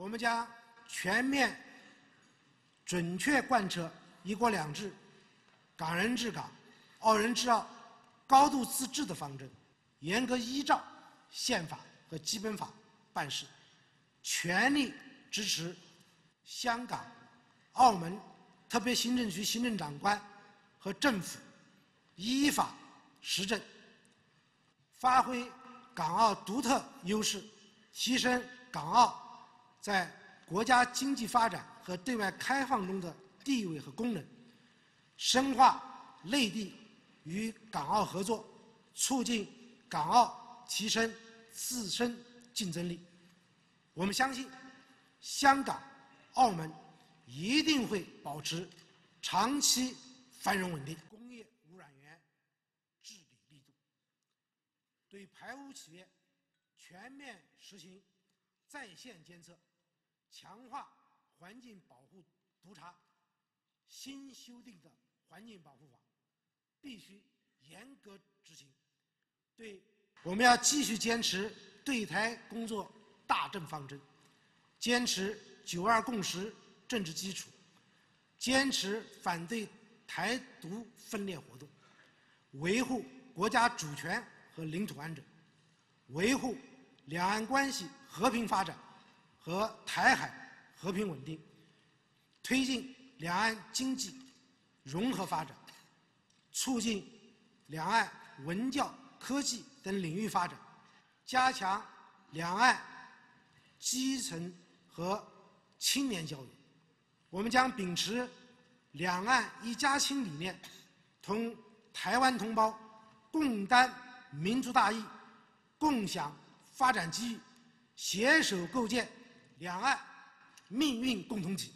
我们将全面、准确贯彻“一国两制”、“港人治港”、“澳人治澳”、高度自治的方针，严格依照宪法和基本法办事，全力支持香港、澳门特别行政区行政长官和政府依法施政，发挥港澳独特优势，提升港澳。在国家经济发展和对外开放中的地位和功能，深化内地与港澳合作，促进港澳提升自身竞争力。我们相信，香港、澳门一定会保持长期繁荣稳定。工业污染源治理力度，对排污企业全面实行在线监测。强化环境保护督查，新修订的环境保护法必须严格执行。对，我们要继续坚持对台工作大政方针，坚持“九二共识”政治基础，坚持反对台独分裂活动，维护国家主权和领土安整，维护两岸关系和平发展。和台海和平稳定，推进两岸经济融合发展，促进两岸文教、科技等领域发展，加强两岸基层和青年教育。我们将秉持“两岸一家亲”理念，同台湾同胞共担民族大义，共享发展机遇，携手构建。两岸命运共同体。